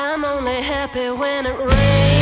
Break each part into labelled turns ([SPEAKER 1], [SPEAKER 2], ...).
[SPEAKER 1] I'm only happy when it rains.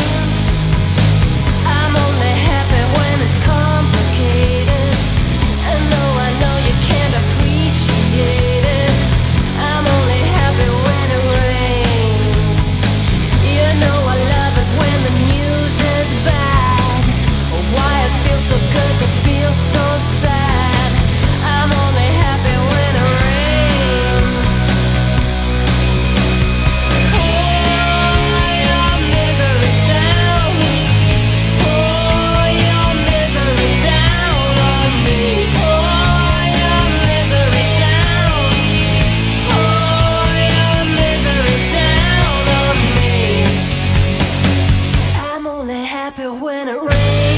[SPEAKER 1] when it rains.